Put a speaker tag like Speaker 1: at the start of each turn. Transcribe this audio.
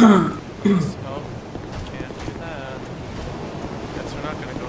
Speaker 1: oh, can't do that. Guess we're not gonna go.